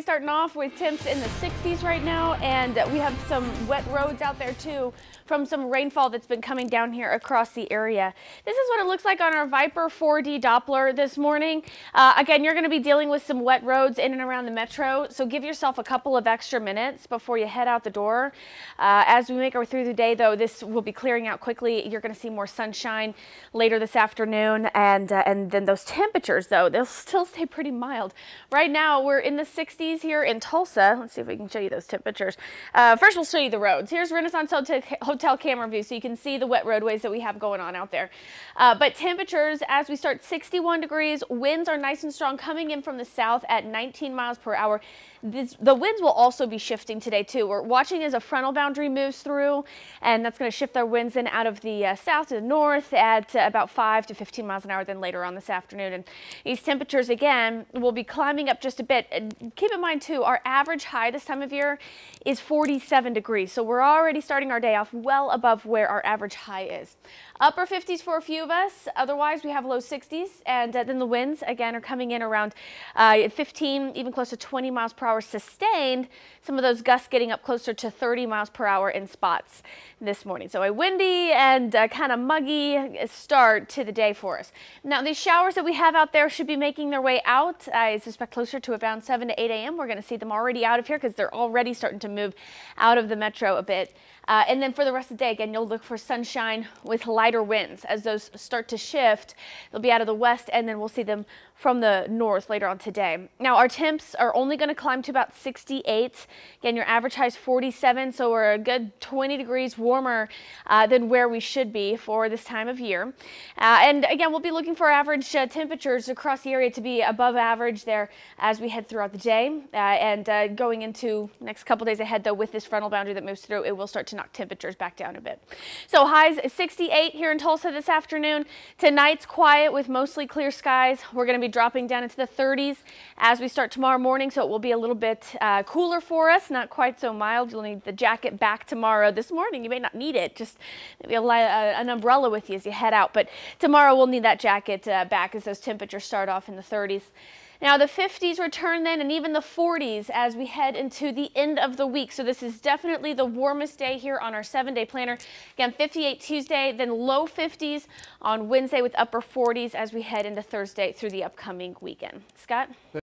Starting off with temps in the 60s right now, and we have some wet roads out there too from some rainfall that's been coming down here across the area. This is what it looks like on our Viper 4D Doppler this morning. Uh, again, you're going to be dealing with some wet roads in and around the metro, so give yourself a couple of extra minutes before you head out the door. Uh, as we make our through the day, though, this will be clearing out quickly. You're going to see more sunshine later this afternoon, and uh, and then those temperatures, though, they'll still stay pretty mild. Right now, we're in the 60s 60s here in Tulsa. Let's see if we can show you those temperatures. Uh, first, we'll show you the roads. Here's Renaissance Hotel, Hotel camera view, so you can see the wet roadways that we have going on out there. Uh, but temperatures, as we start 61 degrees, winds are nice and strong coming in from the south at 19 miles per hour. This, the winds will also be shifting today too. We're watching as a frontal boundary moves through, and that's going to shift our winds in out of the uh, south to the north at about 5 to 15 miles an hour. Then later on this afternoon, and these temperatures again will be climbing up just a bit. And keep in mind too, our average high this time of year is 47 degrees, so we're already starting our day off well above where our average high is. Upper 50s for a few of us. Otherwise, we have low 60s, and uh, then the winds again are coming in around uh, 15, even close to 20 miles per hour sustained. Some of those gusts getting up closer to 30 miles per hour in spots this morning. So a windy and uh, kind of muggy start to the day for us. Now these showers that we have out there should be making their way out. I suspect closer to around 7 to 8 a.m. We're going to see them already out of here because they're already starting to move out of the metro a bit. Uh, and then for the rest of the day, again, you'll look for sunshine with lighter winds as those start to shift. They'll be out of the west and then we'll see them from the north later on today. Now our temps are only going to climb to about 68. Again, your average high is 47, so we're a good 20 degrees warmer uh, than where we should be for this time of year. Uh, and again, we'll be looking for average uh, temperatures across the area to be above average there as we head throughout the day. Uh, and uh, going into next couple days ahead, though, with this frontal boundary that moves through, it will start to knock temperatures back down a bit. So highs 68 here in Tulsa this afternoon. Tonight's quiet with mostly clear skies. We're going to be dropping down into the 30s as we start tomorrow morning, so it will be a little bit uh, cooler for us, not quite so mild. You'll need the jacket back tomorrow. This morning, you may not need it, just maybe a, uh, an umbrella with you as you head out. But tomorrow, we'll need that jacket uh, back as those temperatures start off in the 30s. Now the 50s return then and even the 40s as we head into the end of the week. So this is definitely the warmest day here on our seven day planner. Again, 58 Tuesday, then low 50s on Wednesday with upper 40s as we head into Thursday through the upcoming weekend. Scott?